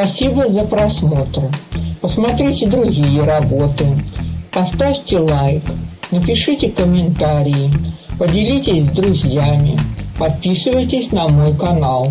Спасибо за просмотр. Посмотрите другие работы. Поставьте лайк, напишите комментарии, поделитесь с друзьями, подписывайтесь на мой канал.